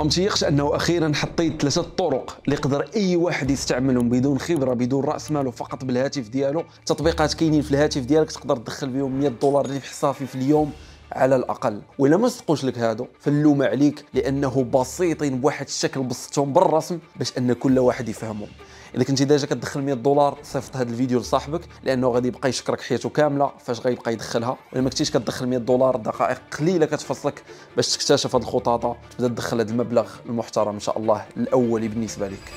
ما متيقش أنه أخيرا حطيت ثلاثة طرق اللي يقدر أي واحد يستعملهم بدون خبرة بدون رأس مال فقط بالهاتف ديالو. تطبيقات كاينين في الهاتف ديالك تقدر تدخل بهم 100 دولار اللي في حسابي في اليوم. على الأقل. ولا ما صدقوش لك هادو. فاللوم عليك لأنه بسيطين بواحد الشكل بسطتهم بالرسم باش أن كل واحد يفهمهم إذا كنتي ديجا كتدخل 100 دولار صيفط هذا الفيديو لصاحبك لأنه غادي يبقى يشكرك حياته كاملة فاش غيبقى يدخلها. ولا ما كنتيش كتدخل 100 دولار دقائق قليلة كتفصلك باش تكتشف هذه الخطاطة تبدا تدخل هذا المبلغ المحترم إن شاء الله الاولي بالنسبة لك.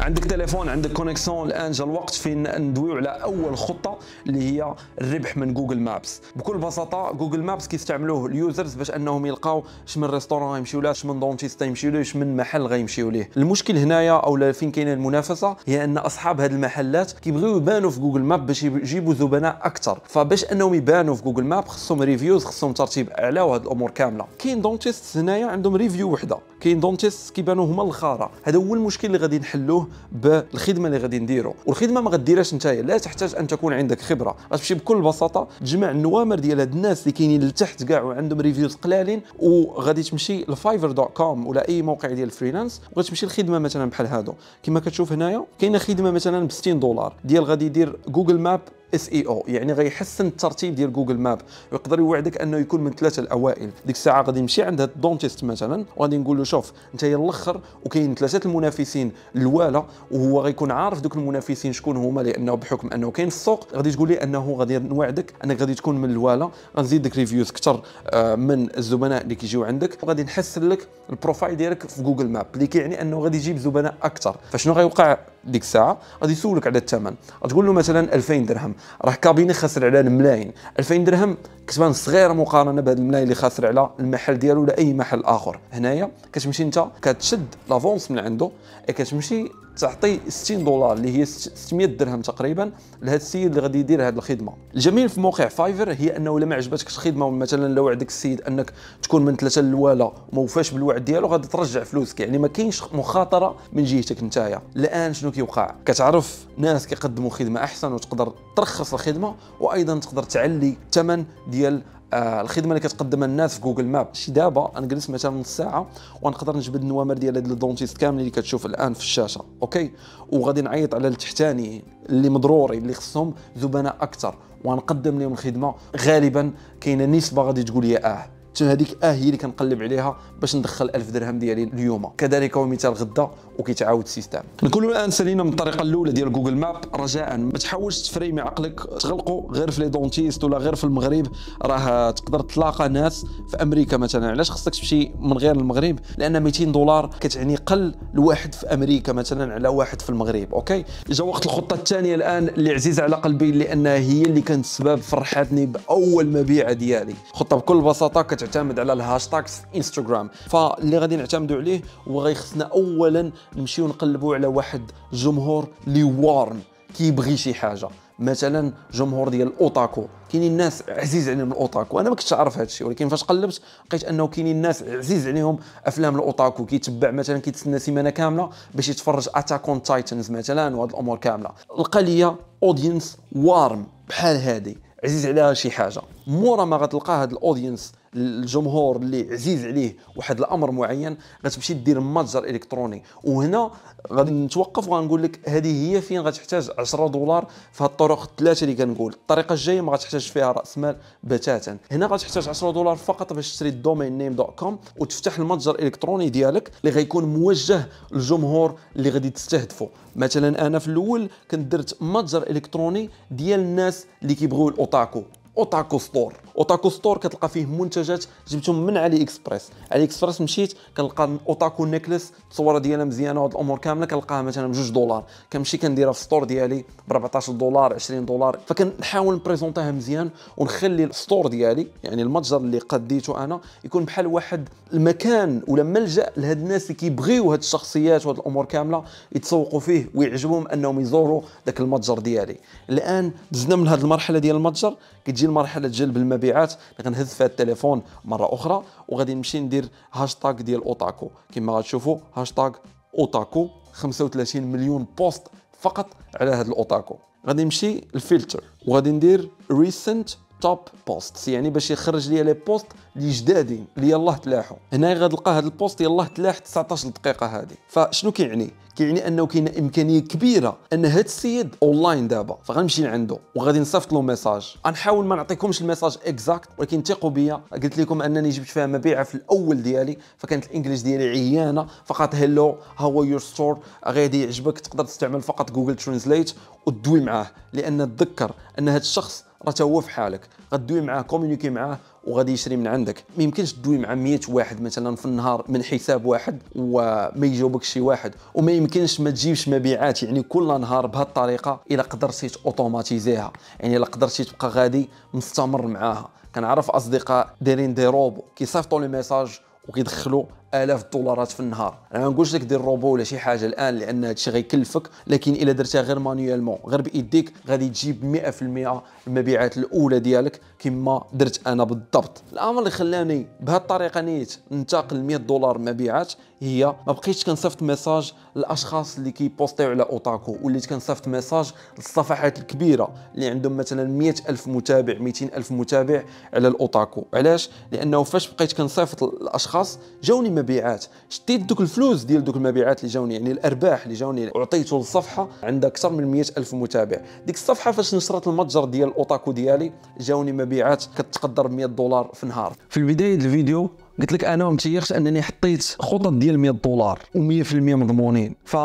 عندك تليفون عندك connexion الآن جا الوقت فين ندويو على أول خطة اللي هي الربح من Google Maps بكل بساطة Google Maps كيستعملوه ال users باش أنهم يلقاو اش من restaurant يمشيو له اش من dentiste يمشيو له اش من محل غيمشيو ليه. المشكل هنايا أو فين كاينة المنافسة هي أن أصحاب هذه المحلات كيبغيو يبانوا في Google Map باش يجيبوا زبناء أكثر فباش أنهم يبانوا في Google Map خصهم reviews خصهم ترتيب أعلى وهذه الأمور كاملة. كاين dentiste هنايا عندهم review وحدة. كاين dentiste كيبانوا هما اللخرين هذا هو المشكل اللي غادي نحلوه بالخدمة اللي غادي نديرو. والخدمة ما غديرهاش انت لا تحتاج أن تكون عندك خبرة. غتمشي بكل بساطة تجمع النوامر ديال هاد الناس اللي كاينين لتحت كاع وعندهم reviews قلالين وغادي تمشي ل Fiverr dot com ولا أي موقع ديال ال freelance وغتمشي لخدمة مثلا بحال هادو. كما كتشوف هنايا كاينة خدمة مثلا ب 60 دولار. ديال غادي يدير Google Map SEO يعني غيحسن الترتيب ديال Google Map. ويقدر يوعدك أنه يكون من ثلاثة الأوائل. ديك الساعة غادي نمشي عند هاد ال dentiste مثلا وغادي نقول له شوف أنت هو الأخر وكاين ثلاثة المنافسين الوالا وهو غيكون عارف دوك المنافسين شكون هما لأنه بحكم أنه كاين السوق غادي تقول لي أنه غادي نوعدك أنك غادي تكون من ال top 3 والا غنزيد لك reviews أكثر آه، من الزبناء اللي كيجيو عندك. وغادي نحسن لك البروفايل ديالك في Google Maps اللي كيعني أنه غادي يجيب زبناء أكثر. فشنو غيوقع؟ ديك الساعة غادي يسولك على الثمن غتقول له مثلا 2000 درهم. راه cabinet خاسر على الملايين 2000 درهم كتبان صغيرة مقارنة بهذا الملايين اللي خاسر على المحل ديالو ولا أي محل آخر. هنايا كتمشي أنت كتشد l'avance من عنده كتمشي تعطي 60 دولار اللي هي 600 درهم تقريبا لهذا السيد اللي غادي يدير هذه الخدمة. الجميل في موقع Fiverr هي أنه إلا ما عجبتكش الخدمة مثلا لو وعدك السيد أنك تكون من ثلاثة الوالا وما وفاش بالوعد ديالو غادي ترجع فلوسك. يعني ما كاينش مخاطرة من جهتك نتايا. الآن شنو كيوقع؟ كتعرف ناس كيقدموا خدمة أحسن وتقدر ترخص الخدمة وأيضا تقدر تعلي الثمن ديال آه الخدمة اللي كتقدمها الناس في Google Maps شي دابا أنا مثلا نص ساعة ونقدر نجبد النوامر ديال هاد ال dentistes كاملين اللي كتشوف الآن في الشاشة أوكي؟ وغادي نعيط على التحتاني اللي مضروري اللي خصهم زبناء أكثر ونقدم لهم الخدمة. غالبا كاينة نسبة غادي تقول لي آه. هذيك آه هي اللي كنقلب عليها باش ندخل 1000 درهم ديالي اليوم. كذلك هو مثال غدا وكيتعاود ال système. نقولوا الآن سالينا من الطريقة الأولى ديال Google Maps. رجاء ما تحاولش تfermer عقلك تغلقوا غير في les dentistes ولا غير في المغرب. راه تقدر تلاقى ناس في أمريكا مثلا. علاش خصك تمشي من غير المغرب؟ لأن 200 دولار كتعني قل لواحد في أمريكا مثلا على واحد في المغرب أوكي؟ جا وقت الخطة الثانية الآن اللي عزيزه على قلبي لانها هي اللي كانت السبب فرحتني بأول مبيعة ديالي. خطة بكل بساطة كتعتمد على ال hashtags في انستغرام فاللي غادي نعتمدوا عليه هو غيخصنا اولا نمشيو نقلبوا على واحد جمهور اللي warm كيبغي شي حاجة. مثلا جمهور ديال الاوتاكو كاينين الناس عزيز عليهم الأوتاكو. أنا ما كنتش عارف هذا الشيء ولكن فاش قلبت لقيت أنه كاينين الناس عزيز عليهم أفلام الأوتاكو. كيتبع مثلا كيتسنى سيمانة كاملة باش يتفرج Attack on Titans مثلا وهاد الأمور كاملة. لقى ليا audience warm بحال هادي عزيز عليها شي حاجة. مورا ما غتلقى هاد ال audience الجمهور اللي عزيز عليه واحد الامر معين غتمشي دير متجر إلكتروني. وهنا غادي نتوقف وغنقول لك هذه هي فين غتحتاج 10 دولار في هاد الطرق الثلاثة اللي كنقول. الطريقة الجاية ما غتحتاج فيها رأس مال بتاتا. هنا غتحتاج 10 دولار فقط باش تشري ال domain name dot com وتفتح المتجر الالكتروني ديالك اللي غيكون موجه للجمهور اللي غادي تستهدفه مثلا أنا في الأول كنت درت متجر إلكتروني ديال الناس اللي كيبغيو الأوتاكو. Otaku Store. Otaku Store كتلقى فيه منتجات جبتهم من AliExpress. AliExpress مشيت كنلقى otaku necklace الصورة ديالها مزيانة وهاد الأمور كاملة كنلقاها مثلا بجوج دولار. كنمشي كنديرها في ال store ديالي ب 14 دولار 20 دولار. فكنحاول نprésenterيها مزيان ونخلي ال store ديالي يعني المتجر اللي قديته أنا يكون بحال واحد المكان ولا ملجأ لهاد الناس اللي كيبغيو هاد الشخصيات وهاد الأمور كاملة يتسوقوا فيه ويعجبهم أنهم يزوروا ذاك المتجر ديالي. الآن دزنا من هاد المرحلة ديال المتجر كتجي المرحله جلب المبيعات غنهز فيها التليفون مرة أخرى وغادي نمشي ندير هاشتاغ ديال أوتاكو. كما غتشوفوا هاشتاغ أوتاكو 35 مليون post فقط على هذا الأوتاكو. غادي نمشي الفلتر وغادي ندير recent top post يعني باش يخرج لي les posts اللي جدادين اللي يلاه تلاحوا هنا غتلقى هذا ال post يلاه تلاح 19 دقيقة هذه فشنو كيعني؟ كيعني أنه كاينة إمكانية كبيرة أن هذا السيد اونلاين دابا فغنمشي لعنده وغادي نصيفط له message غنحاول ما نعطيكمش ال message exact ولكن ثقوا بيا. قلت لكم أنني جبت فيها مبيعة في الأول ديالي فكانت ال English ديالي عيانة فقط hello how your store غادي يعجبك تقدر تستعمل فقط Google Translate وتدوي معاه. لأن تذكر أن هذا الشخص راه هو في حالك غدوي معاه communiquer معاه وغادي يشري من عندك. ما يمكنش تدوي مع 100 واحد مثلا في النهار من حساب واحد وما يجاوبك شي واحد. وما يمكنش ما تجيبش مبيعات. يعني كل نهار بهذه الطريقة إلا قدرتي automatiserيها يعني إلا قدرتي تبقى غادي مستمر معاها. كنعرف أصدقاء دايرين des robots كيصيفطوا les messages وكيدخلوا آلاف الدولارات في النهار. أنا ما نقولش لك دير روبو ولا شي حاجة الآن لأن هادشي غيكلفك لكن إلا درتها غير manuellement غير بإيديك غادي تجيب 100% المبيعات الأولى ديالك كما درت أنا بالضبط. الأمر اللي خلاني بهذه الطريقة نيت ننتقل 100 دولار مبيعات هي ما بقيتش كنصيفط message للأشخاص اللي كيposterيو على أوتاكو وليت كنصيفط message للصفحات الكبيرة اللي عندهم مثلا 100 ألف متابع 200 ألف متابع على الأوتاكو. علاش؟ لأنه فاش بقيت كنصيفط الاشخاص جاوني مبيعات شديت دوك الفلوس ديال دوك المبيعات اللي جاوني يعني الأرباح اللي جاوني. وعطيته للصفحه عندها أكثر من 100 ألف متابع. ديك الصفحة فاش نشرت المتجر ديال الأوتاكو ديالي جاوني مبيعات كتقدر ب 100 دولار في نهار. في البداية الفيديو قلت لك أنا ما أنني حطيت خطط ديال 100 دولار و100% مضمونين. ف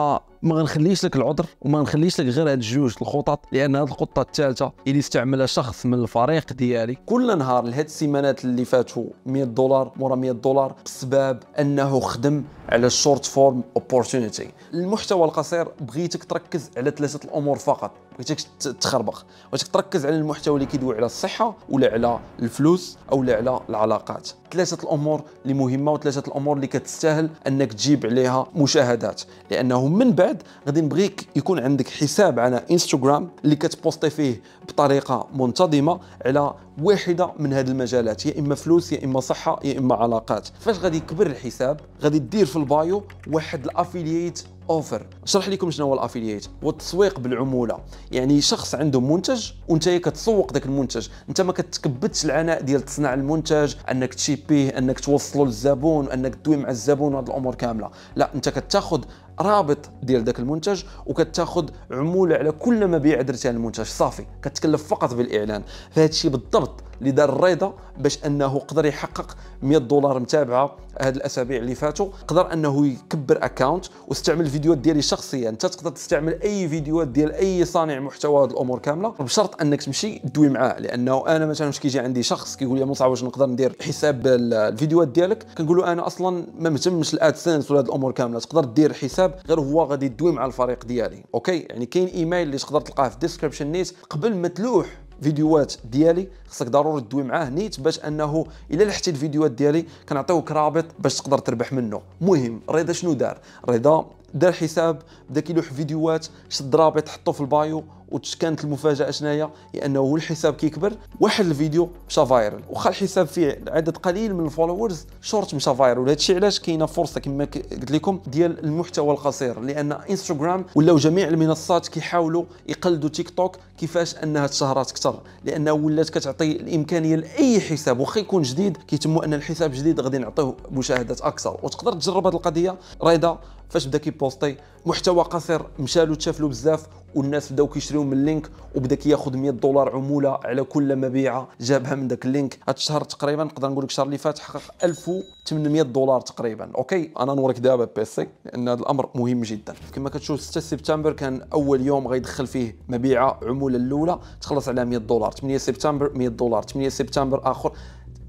ما غنخليش لك العذر وما غنخليش لك غير هاد جوج الخطط لأن هاد الخطة الثالثه اللي استعملها شخص من الفريق ديالي. كل نهار لهاد السيمانات اللي فاتوا 100 دولار مورا 100 دولار بسبب أنه خدم على ال short form opportunity المحتوى القصير بغيتك تركز على ثلاثة الأمور فقط. بغيتك تخربق. بغيتك تركز على المحتوى اللي كيدوي على الصحة ولا على الفلوس أو لا على العلاقات. ثلاثة الأمور اللي مهمة وثلاثة الأمور اللي كتستاهل أنك تجيب عليها مشاهدات. لأنه من بعد غادي نبغيك يكون عندك حساب على انستغرام اللي كت posti فيه بطريقة منتظمة على واحدة من هذه المجالات يا إما فلوس يا إما صحة يا إما علاقات. فاش غادي يكبر الحساب غادي دير في ال bio واحد ال affiliate offer. نشرح لكم شنو هو ال affiliate؟ هو التسويق بالعمولة. يعني شخص عنده منتج وأنت كتسوق ذاك المنتج. أنت ما كتكبدش العناء ديال تصنع المنتج أنك ت shippيه أنك توصله للزبون أنك تدوي مع الزبون وهذه الأمور كاملة. لا أنت كتاخذ رابط ديال ذاك المنتج وكتاخذ عمولة على كل مبيع درتي على المنتج. صافي. كتكلف فقط بالإعلان. فهذا الشيء بالضبط اللي دار الرضا باش أنه قدر يحقق 100 دولار متابعة هاد الأسابيع اللي فاتوا. قدر أنه يكبر account واستعمل الفيديوهات ديالي الشخصيه أنت تقدر تستعمل أي فيديوهات ديال أي صانع محتوى هاد الأمور كاملة. بشرط أنك تمشي تدوي معاه لأنه أنا مثلا واش كيجي عندي شخص كيقول لي مصعب واش نقدر ندير حساب الفيديوهات ديالك؟ كنقول له أنا أصلا ما مهتمش ب AdSense ولا هاد الأمور كاملة. تقدر دير حساب غير هو غادي تدوي مع الفريق ديالي. أوكي؟ يعني كاين إيميل اللي تقدر تلقاه في ال description نيت قبل ما تلوح. فيديوهات ديالي خصك ضروري تدوي معاه نيت باش أنه إلا لحتي الفيديوهات ديالي كنعطيوك رابط باش تقدر تربح منه. مهم رضا شنو دار؟ رضا دار حساب بدا كيلوح فيديوهات شد رابط حطو في ال bio وكانت المفاجأة شنايا؟ هي أنه هو الحساب كيكبر واحد الفيديو مشى viral. واخا الحساب فيه عدد قليل من ال followers short مشى viral. وهذا الشيء علاش كاينة فرصة كما قلت لكم ديال المحتوى القصير. لأن انستغرام ولاو جميع المنصات كيحاولوا يقلدوا تيك توك كيفاش أنها تشهرات أكثر. لأنه ولات كتعطي الإمكانية لأي حساب واخا يكون جديد كيتموا أن الحساب جديد غادي نعطيه مشاهدات أكثر. وتقدر تجرب هذه القضية. رضا فاش بدا كي posti محتوى قصير مشى له تشاف له بزاف والناس بداو كيشريو من ال link وبدا كياخذ 100 دولار عمولة على كل مبيعة جابها من ذاك ال link. هذا الشهر تقريبا نقدر نقول لك الشهر اللي فات حقق 1800 دولار تقريبا okay؟ أنا نوريك دابا PC لأن هذا الأمر مهم جدا. كما كتشوف 6 سبتمبر كان أول يوم غيدخل فيه مبيعة عمولة الأولى تخلص على 100 دولار. 8 سبتمبر 100 دولار. 8 سبتمبر آخر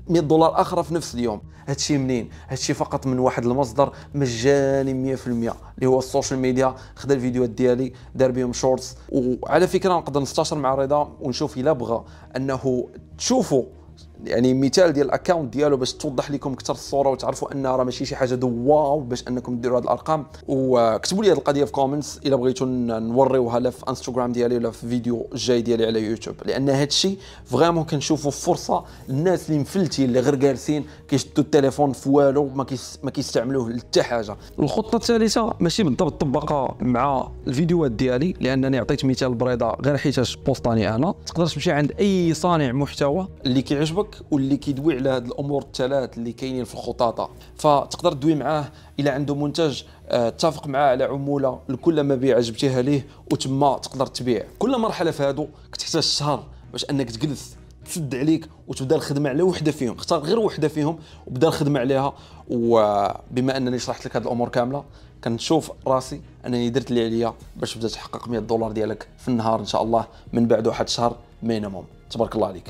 100 دولار أخرى في نفس اليوم. هادشي منين؟ هادشي فقط من واحد المصدر مجاني 100% اللي هو ال social media. خدا الفيديوهات ديالي دار بهم shorts وعلى فكرة نقدر نستشار مع رضا ونشوف إلا بغى أنه تشوفوا يعني مثال ديال ال account ديالو باش توضح لكم أكثر الصورة وتعرفوا ان راه ماشي شي حاجة de wow باش أنكم ديروا هذه الأرقام. وكتبوا لي هذه القضية في comments إلا بغيتوا نوريوها لا في انستغرام ديالي ولا في فيديو جاي ديالي على يوتيوب لأن هذا الشيء vraiment كنشوفوا فرصة الناس اللي مفلتين اللي غير جالسين كيشدوا التليفون في والو ما كيس ما كيستعملوه لحتى حاجة. الخطة الثالثة ماشي بالضبط طبقة مع الفيديوهات ديالي لأنني عطيت مثال برضا غير حيتاش بوسطاني أنا. تقدر تمشي عند أي صانع محتوى اللي كيعجبك واللي كيدوي على هذه الأمور الثلاث اللي كاينين في الخطاطة. فتقدر تدوي معاه إلى عنده منتج آه، اتفق معاه على عمولة لكل مبيع جبتيها ليه وتما تقدر تبيع. كل مرحلة في هادو كتحتاج شهر باش أنك تجلس تسد عليك وتبدأ الخدمة على وحدة فيهم. اختار غير وحدة فيهم وبدأ الخدمة عليها. وبما أنني شرحت لك هذه الأمور كاملة كنشوف راسي أنني درت اللي عليا باش تبدا تحقق 100 دولار ديالك في النهار إن شاء الله من بعد واحد الشهر مينيموم تبارك الله عليك.